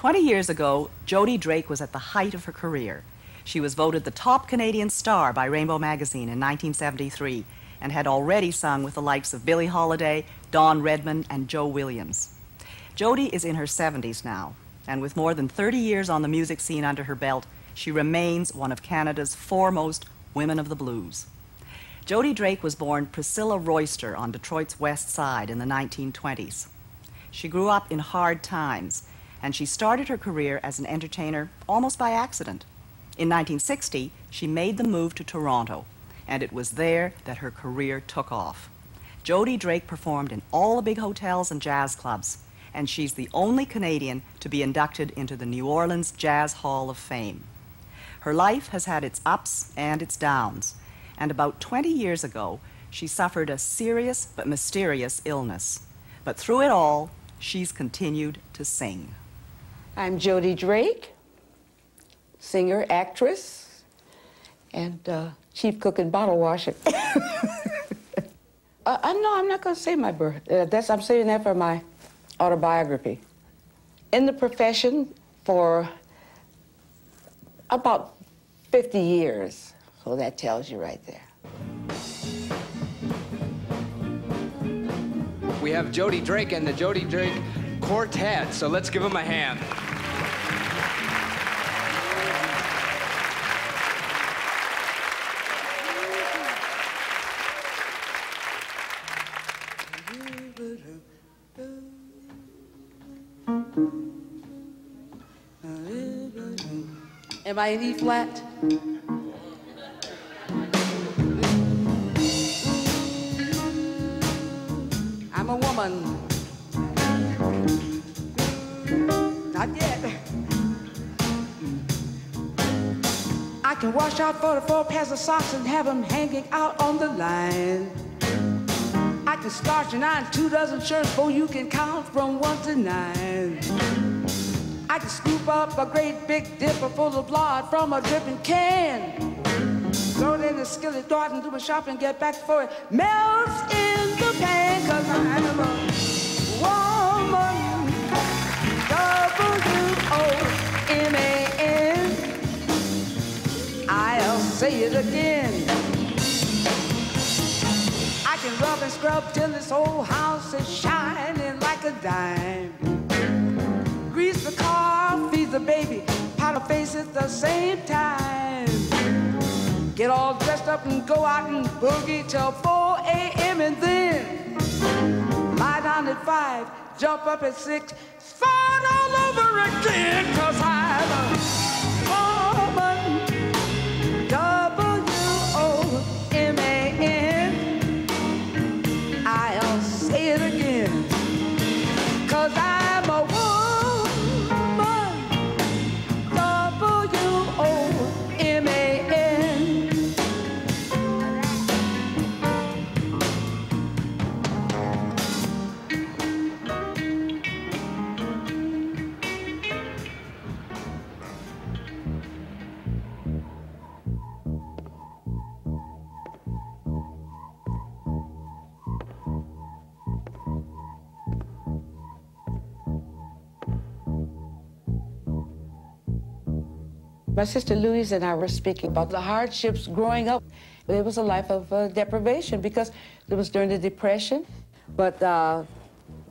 20 years ago, Jodie Drake was at the height of her career. She was voted the top Canadian star by Rainbow magazine in 1973 and had already sung with the likes of Billie Holiday, Don Redman, and Joe Williams. Jodie is in her 70s now, and with more than 30 years on the music scene under her belt, she remains one of Canada's foremost women of the blues. Jodie Drake was born Priscilla Royster on Detroit's west side in the 1920s. She grew up in hard times, and she started her career as an entertainer almost by accident. In 1960, she made the move to Toronto, and it was there that her career took off. Jodie Drake performed in all the big hotels and jazz clubs, and she's the only Canadian to be inducted into the New Orleans Jazz Hall of Fame. Her life has had its ups and its downs, and about 20 years ago, she suffered a serious but mysterious illness. But through it all, she's continued to sing. I'm Jodie Drake, singer, actress, and uh, chief cook and bottle washer. uh, I know I'm not going to say my birth. Uh, that's I'm saying that for my autobiography. In the profession for about 50 years. So that tells you right there. We have Jodie Drake and the Jodie Drake Quartet, so let's give them a hand. Am I in E flat? I'm a woman. Not yet. I can wash out 44 pairs of socks and have them hanging out on the line. I can starch and iron two dozen shirts before you can count from one to nine. I can scoop up a great big dipper full of blood from a dripping can. Throw it in the skillet, throw it into my shop and get back for it. Melts in the pan, cause I'm a say it again. I can rub and scrub till this whole house is shining like a dime grease the car, feed the baby, powder face at the same time. Get all dressed up and go out and boogie till 4 a.m. and then lie down at 5, jump up at 6, start all over again, cause I'm a woman. My sister Louise and I were speaking about the hardships growing up. It was a life of uh, deprivation because it was during the Depression. But uh,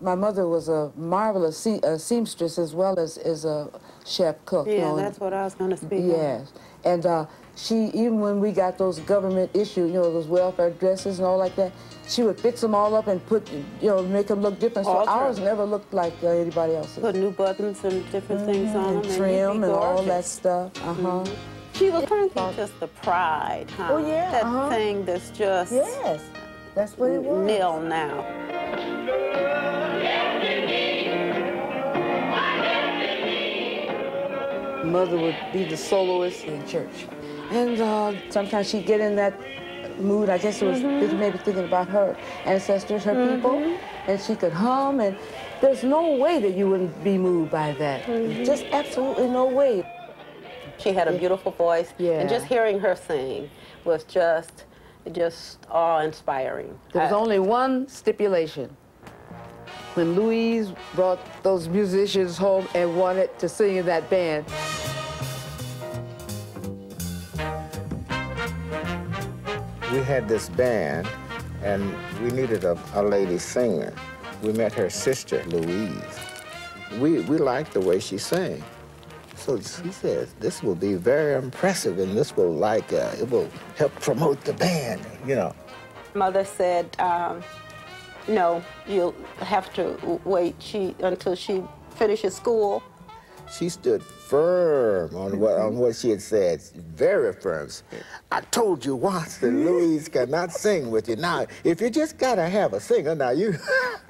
my mother was a marvelous se uh, seamstress as well as, as a chef cook. Yeah, you know, that's what I was going to speak on. Yes. And uh, she, even when we got those government issue, you know, those welfare dresses and all like that, she would fix them all up and put, you know, make them look different. So Alter. ours never looked like uh, anybody else's. Put new buttons and different things on and them. trim and all that stuff. Uh-huh. She was trying to just the pride, huh? Oh, yeah, That uh-huh. thing that's just Yes, that's what it was. nil now. Mother would be the soloist in church. And uh, sometimes she'd get in that mood. I guess it was mm-hmm. maybe thinking about her ancestors, her mm-hmm. people, and she could hum. And there's no way that you wouldn't be moved by that. Mm-hmm. Just absolutely no way. She had a beautiful voice, Yeah. and just hearing her sing was just, just awe-inspiring. There was I- only one stipulation. When Louise brought those musicians home and wanted to sing in that band. We had this band, and we needed a, a lady singer. We met her sister, Louise. We, we liked the way she sang. So she says, this will be very impressive, and this will like, uh, it will help promote the band, you know. Mother said, um, no, you'll have to wait she, until she finishes school. She stood firm on what, on what she had said, very firm. I told you once that Louise cannot sing with you. Now, if you just gotta have a singer, now you,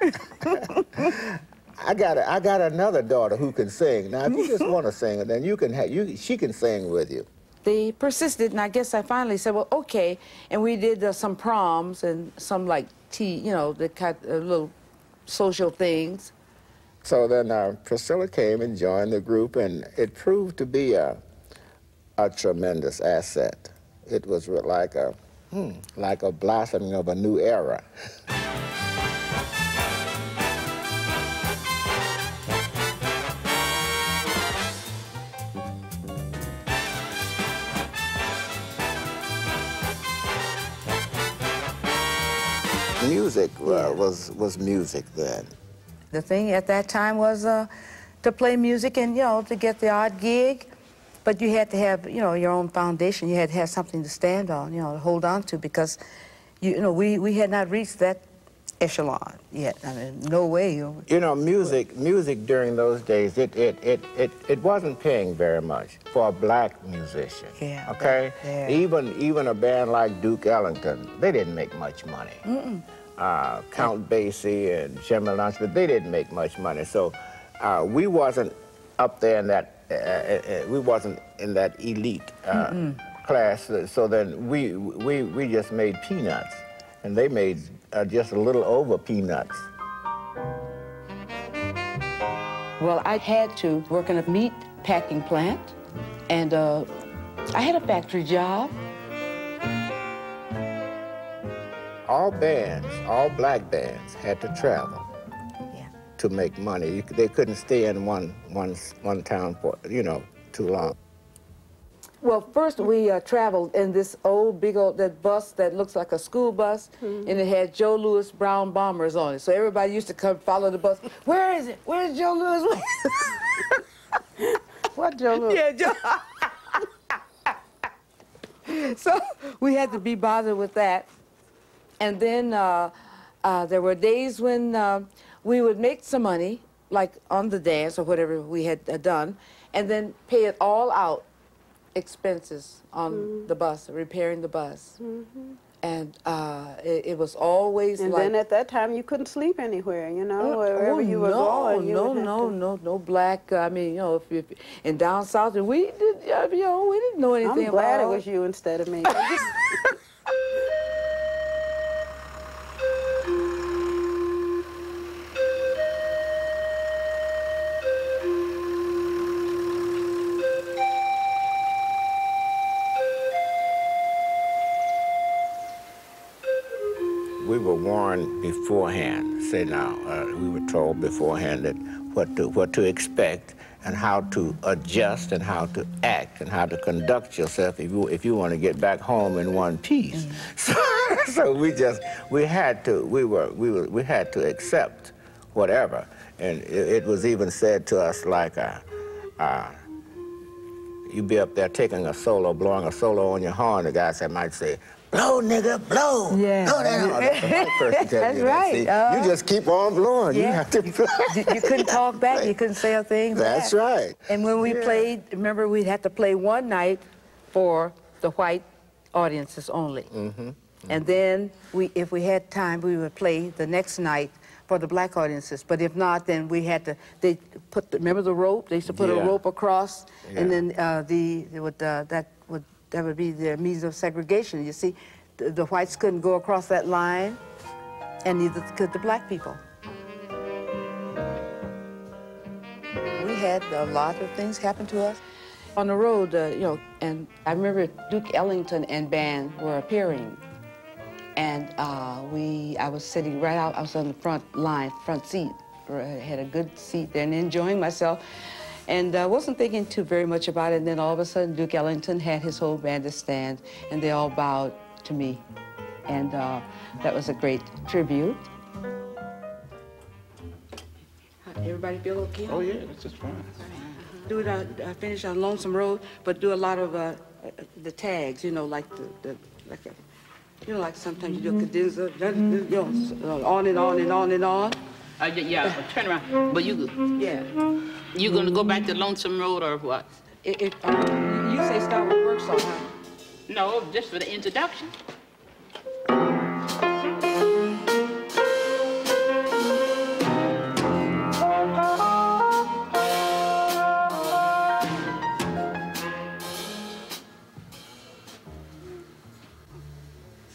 I got a, I got another daughter who can sing. Now, if you just want to sing, then you can have you. She can sing with you. They persisted, and I guess I finally said, "Well, okay." And we did uh, some proms and some like tea, you know, the kind uh, little social things. So then uh, Priscilla came and joined the group, and it proved to be a, a tremendous asset. It was like a, hmm, like a blossoming of a new era. music uh, was was music then. The thing at that time was uh, to play music and, you know, to get the odd gig. But you had to have, you know, your own foundation. You had to have something to stand on, you know, to hold on to because, you, you know, we, we had not reached that echelon yet. I mean, no way. You know. You know, music music during those days it it, it, it, it wasn't paying very much for a black musician. Yeah, Okay? yeah. Even even a band like Duke Ellington, they didn't make much money. Uh, Count Basie and Jimmy Lunch, but they didn't make much money. So uh, we wasn't up there in that uh, uh, uh, we wasn't in that elite uh, class. So then we we we just made peanuts, and they made uh, just a little over peanuts. Well, I had to work in a meat packing plant, and uh, I had a factory job. All bands, all black bands, had to travel Yeah. to make money. You, they couldn't stay in one, one, one town for, you know, too long. Well, first we uh, traveled in this old, big old that bus that looks like a school bus, and it had Joe Louis Brown bombers on it. So everybody used to come follow the bus. Where is it? Where's Joe Louis? What, Joe? Louis? yeah, Joe. so we had to be bothered with that. And then uh, uh, there were days when uh, we would make some money, like on the dance or whatever we had uh, done, and then pay it all out expenses on the bus, repairing the bus. And uh, it, it was always And like. then at that time, you couldn't sleep anywhere, you know, Oh, wherever oh, you were no, going. You no, no, to- no, no black. I mean, you know, if, if and down south, and we did, uh, you know, we didn't know anything I'm glad it was you instead of me. beforehand. Say now, uh, we were told beforehand that what to what to expect and how to adjust and how to act and how to conduct yourself if you if you want to get back home in one piece. So, so we just we had to we were we were we had to accept whatever, and it, it was even said to us like. Uh, uh, you be up there taking a solo, blowing a solo on your horn, the guy said, might say, blow, nigga, blow. Yeah. Blow that horn." That's the white That's you that. right, See, uh-huh. you just keep on blowing. You have to blow. you, you couldn't talk back. You couldn't say a thing. That's back. right. And when we Yeah. played, remember we had to play one night for the white audiences only. Mm-hmm. And then we, if we had time, we would play the next night for the black audiences. But if not, then we had to. They put. The, remember the rope? They used to put a rope across, Yeah. and then uh, the would uh, that that would be the means of segregation. You see, the, the whites couldn't go across that line, and neither could the black people. We had a lot of things happen to us. On the road, uh, you know, and I remember Duke Ellington and band were appearing. And uh, we, I was sitting right out, I was on the front line, front seat. I had a good seat there and enjoying myself. And I wasn't thinking too very much about it. And then all of a sudden, Duke Ellington had his whole band stand, and they all bowed to me. And uh, that was a great tribute. Everybody feel okay? Oh, yeah, that's just fine. Do it, uh, uh, finish on Lonesome Road, but do a lot of uh, uh, the tags, you know, like the, the like a, you know, like sometimes you do a cadenza, you know, on and on and on and on. Uh, yeah, yeah, turn around. But you, Yeah. you gonna go back to Lonesome Road or what? If, if um, you say start with work song, huh? No, just for the introduction.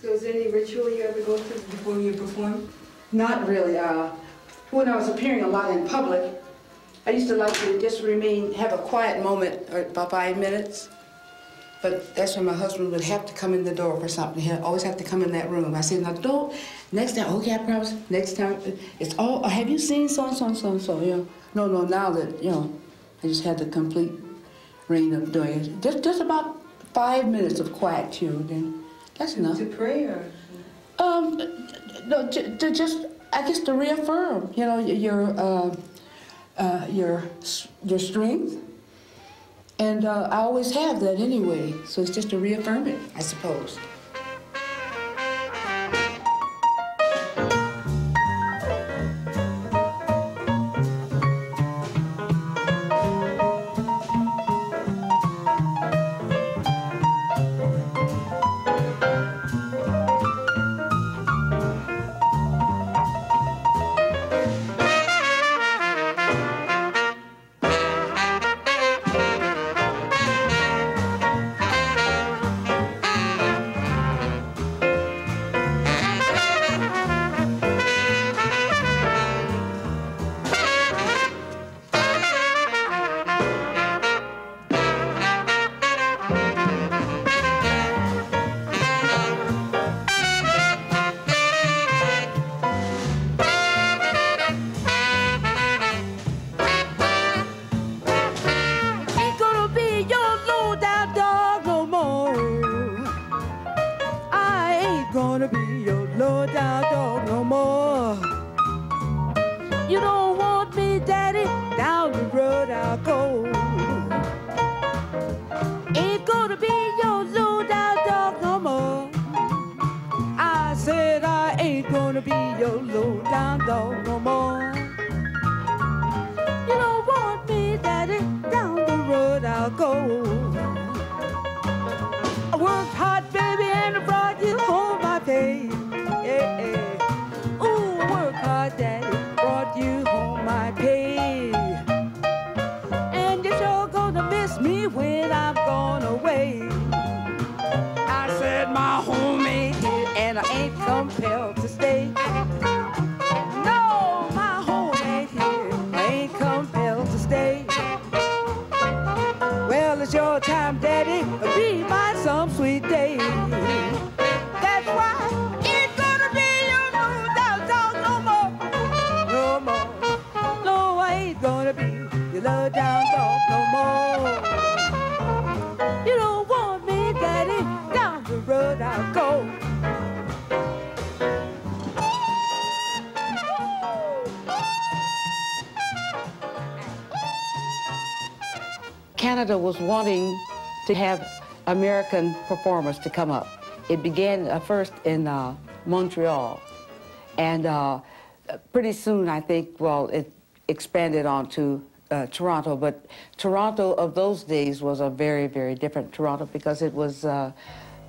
So is there any ritual you ever go through before you perform? Not really. Uh, when I was appearing a lot in public, I used to like to just remain, have a quiet moment or about five minutes. But that's when my husband would have to come in the door for something. He'd always have to come in that room. I said, now don't, next time, okay, I promise, next time, it's all, have you seen so and so and so and so? You know, no, no, now that, you know, I just had the complete reign of doing it. Just, just about five minutes of quietude, and that's enough. To pray or? Um, no, to, to just, I guess, to reaffirm, you know, your uh, uh, your your strength, and uh, I always have that anyway. So it's just to reaffirm it, I suppose. Wanting to have American performers to come up. It began uh, first in uh, Montreal, and uh, pretty soon, I think, well, it expanded on to uh, Toronto. But Toronto of those days was a very, very different Toronto because it was uh,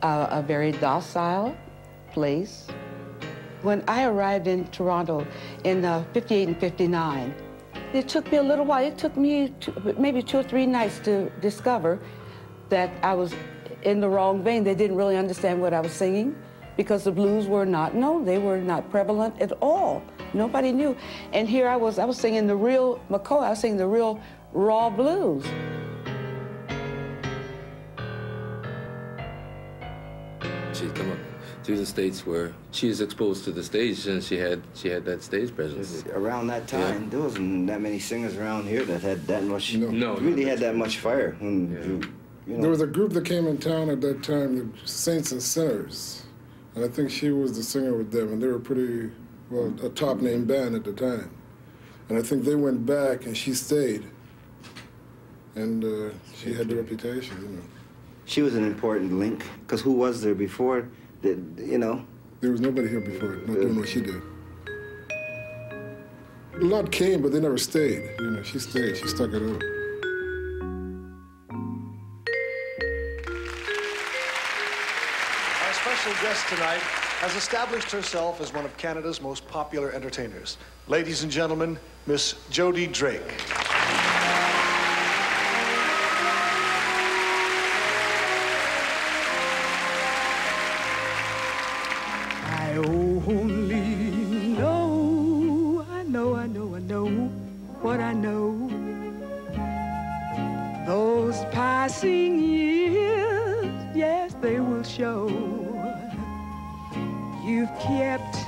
a, a very docile place. When I arrived in Toronto in uh, 58 and 59, it took me a little while. It took me two, maybe two or three nights to discover that I was in the wrong vein. They didn't really understand what I was singing because the blues were not known. They were not prevalent at all. Nobody knew. And here I was, I was singing the real McCoy, I was singing the real raw blues. She'd come up. to the states where she is exposed to the stage and she had she had that stage presence. Around that time, Yeah. there wasn't that many singers around here that had that much. No. No, really no, had that much fire. When Yeah. you, you know, There was a group that came in town at that time, the Saints and Sinners, and I think she was the singer with them, and they were pretty well a top name band at the time. And I think they went back, and she stayed, and uh, she had the reputation, you know. she was an important link because who was there before? That you know. There was nobody here before, not doing what she did. A lot came, but they never stayed. You know, she stayed. She stuck it out. Our special guest tonight has established herself as one of Canada's most popular entertainers. Ladies and gentlemen, Miss Jodie Drake. You've kept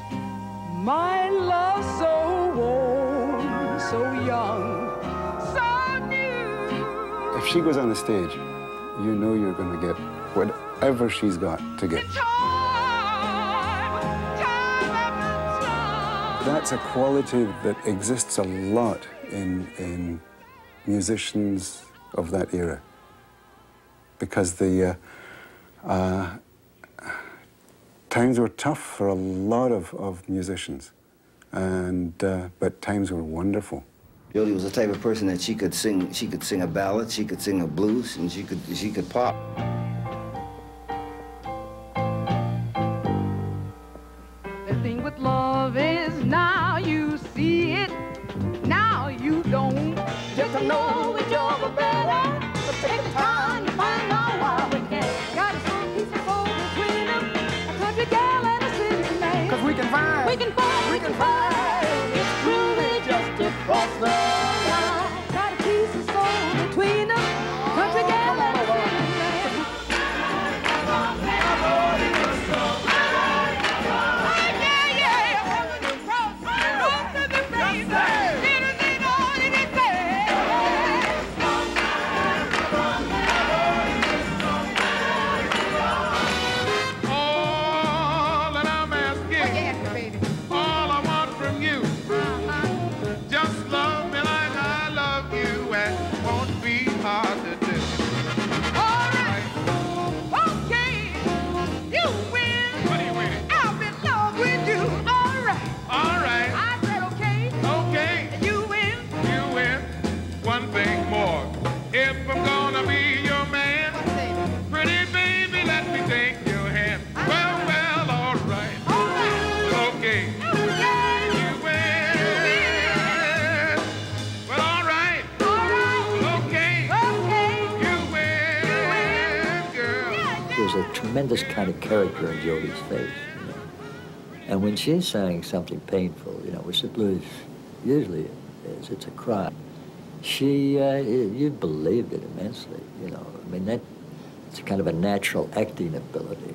my love so warm, so young, so new. If she goes on the stage, you know you're going to get whatever she's got to get. That's a quality that exists a lot in, in musicians of that era. Because the uh, uh, times were tough for a lot of, of musicians, and, uh, but times were wonderful. Jodie was the type of person that she could sing. She could sing a ballad. She could sing a blues, and she could she could pop. Tremendous kind of character in Jodie's face. You know? And when she's saying something painful, you know, which the blues usually is, it's a cry. She, uh, you believed it immensely, you know. I mean, that, it's kind of a natural acting ability.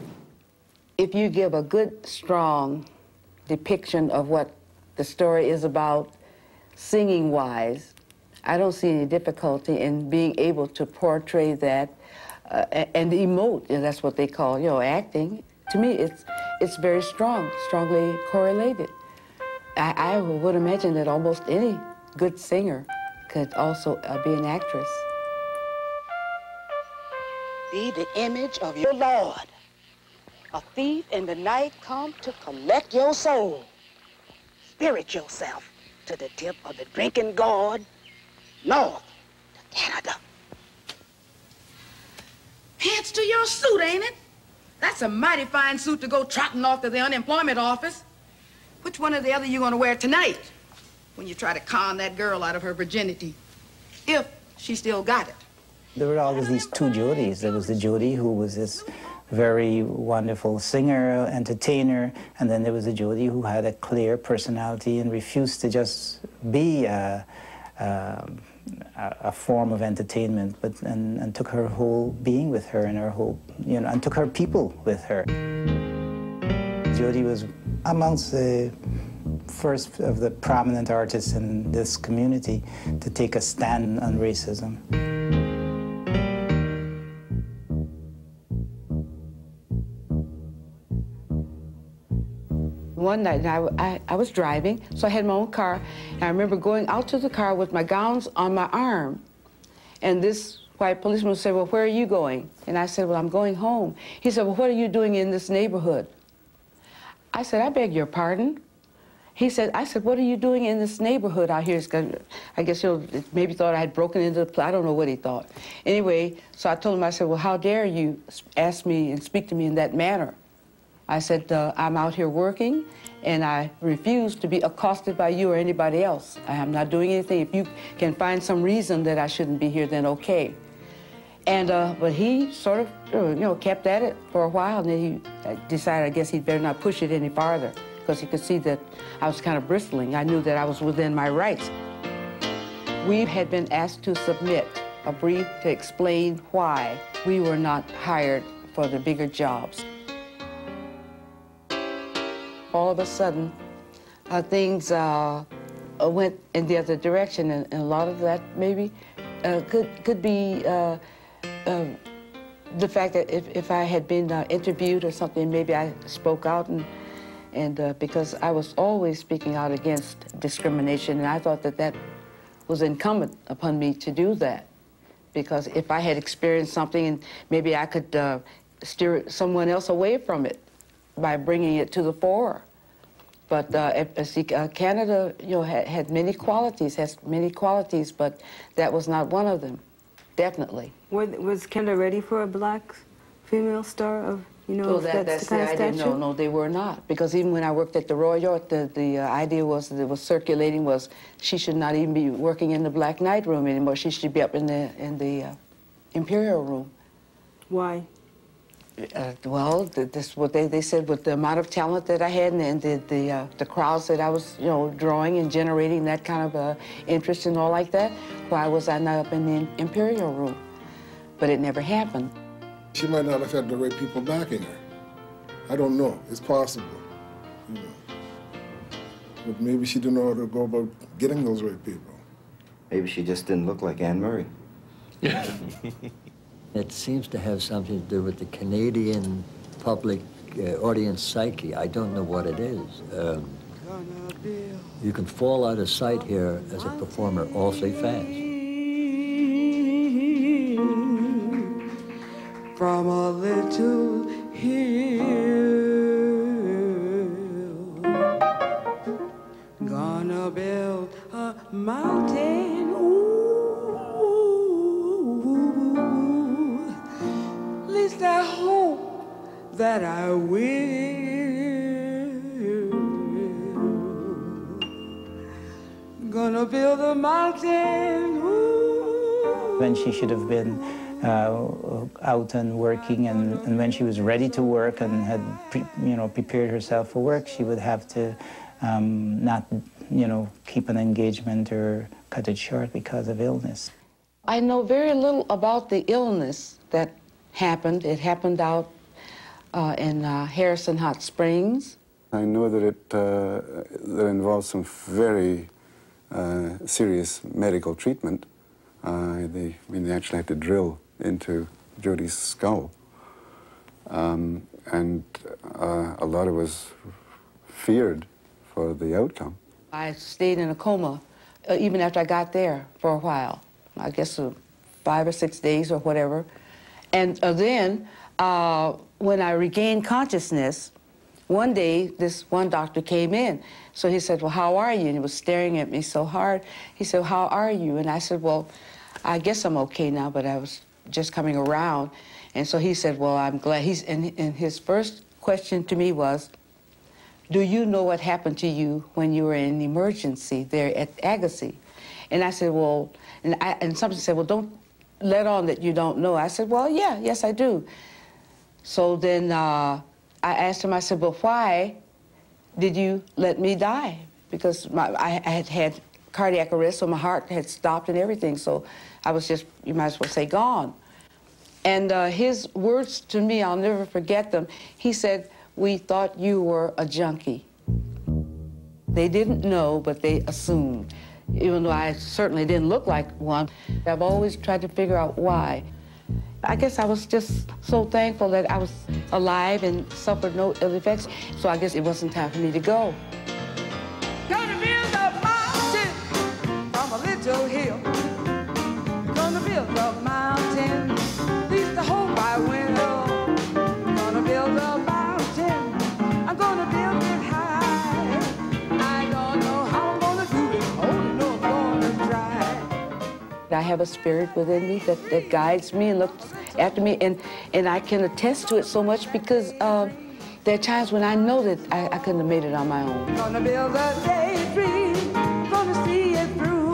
If you give a good, strong depiction of what the story is about, singing wise, I don't see any difficulty in being able to portray that uh, and emote. And that's what they call, you know, acting. To me, it's it's very strong, strongly correlated. I, I would imagine that almost any good singer could also uh, be an actress. Be the image of your Lord. A thief in the night come to collect your soul. Spirit yourself to the tip of the drinking gourd, north to Canada. Pants to your suit, ain't it? That's a mighty fine suit to go trotting off to the unemployment office. Which one or the other you gonna wear tonight when you try to con that girl out of her virginity? If she still got it. There were always these two Jodies. There was the Jodie who was this very wonderful singer, entertainer, and then there was the Jodie who had a clear personality and refused to just be a, um, a, a form of entertainment, but and, and took her whole being with her and her whole, you know, and took her people with her. Jodie was amongst the first of the prominent artists in this community to take a stand on racism. One night, I, I, I, was driving, so I had my own car, and I remember going out to the car with my gowns on my arm, and this white policeman said, well, where are you going? And I said, well, I'm going home. He said, well, what are you doing in this neighborhood? I said, I beg your pardon. He said, I said, what are you doing in this neighborhood out here? I guess he maybe thought I had broken into the, I don't know what he thought. Anyway, so I told him, I said, well, how dare you ask me and speak to me in that manner? I said, uh, I'm out here working, and I refuse to be accosted by you or anybody else. I am not doing anything. If you can find some reason that I shouldn't be here, then okay. And, uh, but he sort of, uh, you know, kept at it for a while, and then he decided, I guess he'd better not push it any farther, because he could see that I was kind of bristling. I knew that I was within my rights. We had been asked to submit a brief to explain why we were not hired for the bigger jobs. All of a sudden, uh, things uh, went in the other direction, and, and, a lot of that maybe uh, could could be uh, um, the fact that if, if I had been uh, interviewed or something, maybe I spoke out and, and uh, because I was always speaking out against discrimination and I thought that that was incumbent upon me to do that. Because if I had experienced something and maybe I could uh, steer someone else away from it by bringing it to the fore. But uh, see, uh, Canada, you know, had, had many qualities, has many qualities, but that was not one of them definitely. was Canada ready for a black female star of, you know, oh, that, that's, the, kind the idea. No, no, they were not. Because even when I worked at the Royal York, the, the uh, idea was that it was circulating was she should not even be working in the Black Knight room anymore. She should be up in the, in the uh, Imperial room. Why? Uh, well, this what they, they said with the amount of talent that I had and the the, uh, the crowds that I was you know drawing and generating that kind of uh, interest and all like that. Why was I not up in the imperial room? But it never happened. She might not have had the right people backing her. I don't know. It's possible, you know. But maybe she didn't know how to go about getting those right people. Maybe she just didn't look like Anne Murray. It seems to have something to do with the Canadian public uh, audience psyche. I don't know what it is. Um, you can fall out of sight here as a performer awfully fast. From a little When she should have been uh, out and working, and, and, when she was ready to work and had, pre, you know, prepared herself for work, she would have to um, not, you know, keep an engagement or cut it short because of illness. I know very little about the illness that happened. It happened out uh, in uh, Harrison Hot Springs. I know that it uh, that involves some very uh, serious medical treatment. Uh, they, I mean, they actually had to drill into Jodie's skull, um, and uh, a lot of us feared for the outcome. I stayed in a coma even after I got there for a while. I guess five or six days or whatever. And uh, then uh, when I regained consciousness, one day this one doctor came in. So he said, well, how are you? And he was staring at me so hard. He said, how are you? And I said, well, I guess I'm okay now, but I was just coming around. And so he said, well, I'm glad. He's, and, and his first question to me was, do you know what happened to you when you were in emergency there at Agassiz? And I said, well, and, I, and somebody said, well, don't let on that you don't know. I said, well, yeah, yes, I do. So then uh, I asked him, I said, well, why did you let me die? Because my, I, had had cardiac arrest, so my heart had stopped and everything. So I was just, you might as well say, gone. And uh, his words to me, I'll never forget them. He said, we thought you were a junkie. They didn't know, but they assumed. Even though I certainly didn't look like one, I've always tried to figure out why. I guess I was just so thankful that I was alive and suffered no ill effects, so I guess it wasn't time for me to go. Gonna build a mountain from a little hill. Gonna build a mountain, at least I hope I will. Gonna build a mountain, I'm gonna build it high. I don't know how I'm gonna do it, only know I'm gonna try. I have a spirit within me that, that guides me and looks after me, and, and I can attest to it so much because uh, there are times when I know that I, I couldn't have made it on my own. Gonna build a daydream, gonna see it through.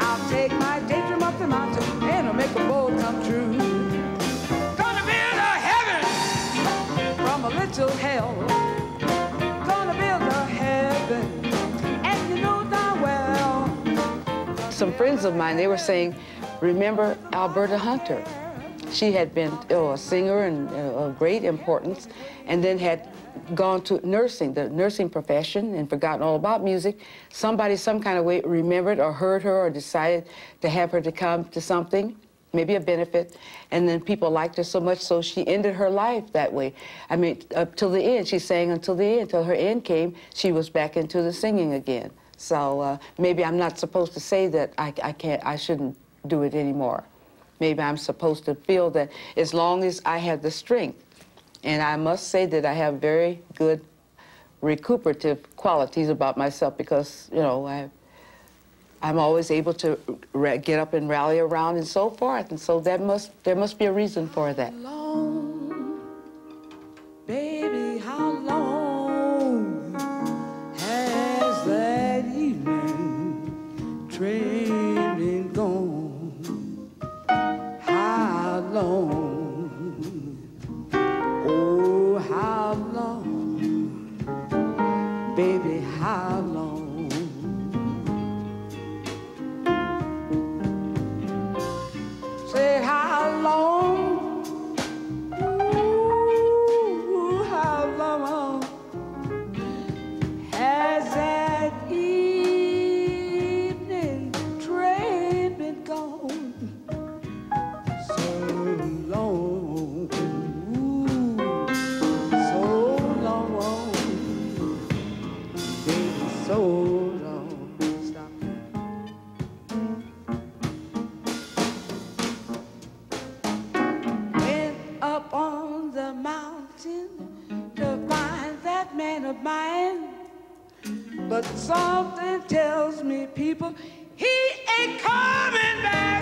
I'll take my daydream up the mountain and I'll make a bowl come true. Gonna build a heaven from a little hell. Gonna build a heaven, and you know well. Some friends of mine, they were saying, remember Alberta Hunter? She had been a singer and uh, of great importance, and then had gone to nursing, the nursing profession, and forgotten all about music. Somebody, some kind of way, remembered or heard her or decided to have her to come to something, maybe a benefit, and then people liked her so much, so she ended her life that way. I mean, up till the end, she sang until the end, till her end came, she was back into the singing again. So uh, maybe I'm not supposed to say that I, I can't, I shouldn't do it anymore. Maybe I'm supposed to feel that as long as I have the strength, and I must say that I have very good recuperative qualities about myself because, you know, I, I'm always able to get up and rally around and so forth. And so that must, there must be a reason for that. But something tells me, people, he ain't coming back